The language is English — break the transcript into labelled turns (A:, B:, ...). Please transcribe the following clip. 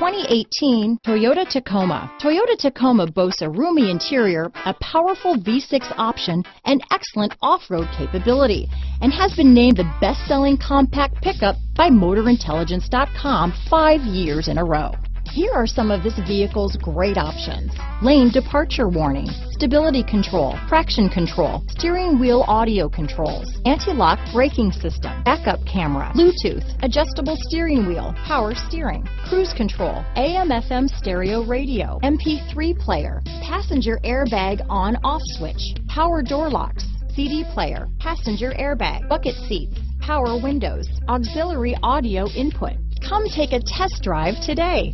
A: 2018 Toyota Tacoma. Toyota Tacoma boasts a roomy interior, a powerful V6 option, and excellent off-road capability, and has been named the best-selling compact pickup by MotorIntelligence.com five years in a row. Here are some of this vehicle's great options. Lane departure warning, stability control, traction control, steering wheel audio controls, anti-lock braking system, backup camera, Bluetooth, adjustable steering wheel, power steering, cruise control, AM FM stereo radio, MP3 player, passenger airbag on off switch, power door locks, CD player, passenger airbag, bucket seats, power windows, auxiliary audio input. Come take a test drive today.